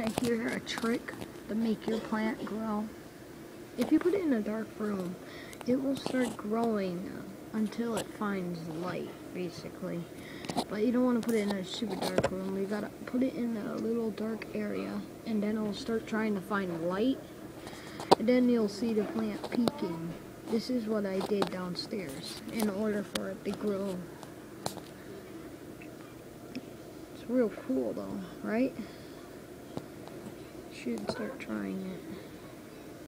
want to hear a trick to make your plant grow? If you put it in a dark room, it will start growing until it finds light, basically. But you don't want to put it in a super dark room. You gotta put it in a little dark area, and then it'll start trying to find light. And then you'll see the plant peeking. This is what I did downstairs in order for it to grow. It's real cool though, right? Should start trying it.